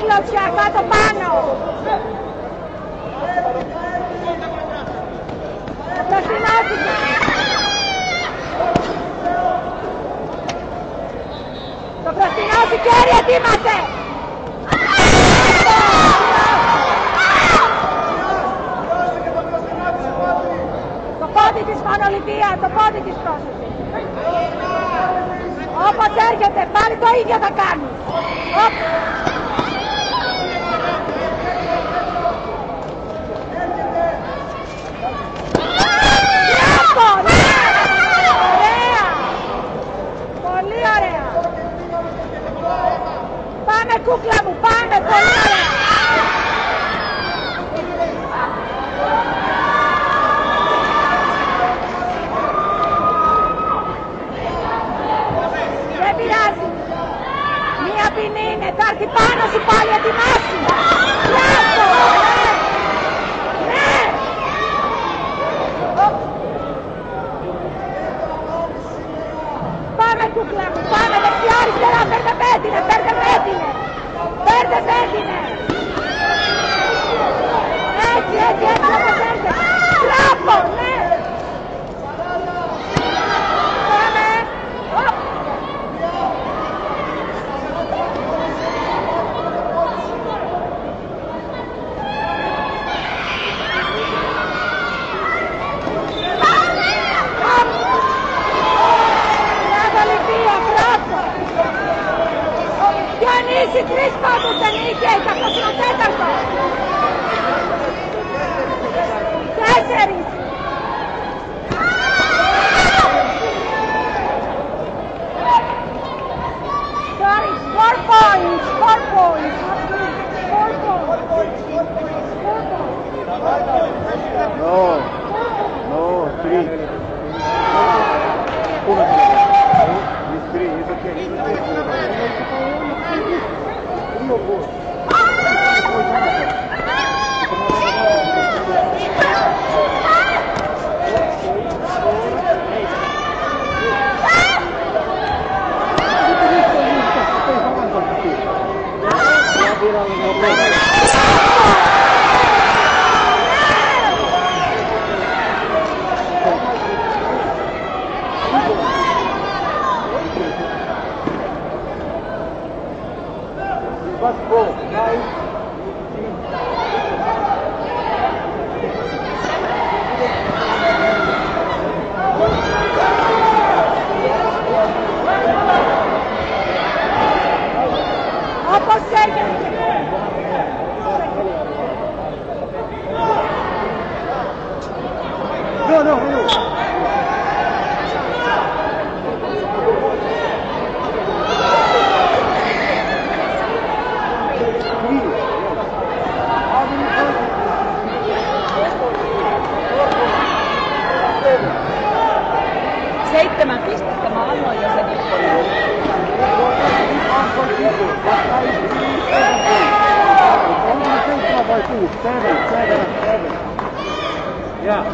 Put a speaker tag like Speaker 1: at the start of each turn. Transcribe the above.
Speaker 1: κλωτσιά, κάτω πάνω. Προστινώθηκε. Το προστινώσει κέρι ετοίμασε. Το πόδι της Πανολυμπία, το πόδι της πρόσεχε. Όπως έρχεται, πάλι το ίδιο θα κάνει. Οπ. Μπράβο, ναι. Ωραία. Πολύ ωραία. Πάμε κούκλα μου, πάμε, πολύ ωραία. Δεν πειράζει. Μία ποινή είναι, θα έρθει πάνω σου πάλι, ετοιμάσου. Μπράβο, ναι. Ναι. Οπ. Πάμε κούκλα μου, πάμε δεξιά αριστερά, παίρνε πέτεινε, παίρνε πέτεινε. Παίρνε πέτεινε. Tenente, aproxima four da four Felipe!
Speaker 2: No. meu rosto. Let's. Nine.
Speaker 3: Seitsemän pistettä mä annoin jo sen
Speaker 2: Seitsemän vai kuusi? Seven, seven, seven. Yeah.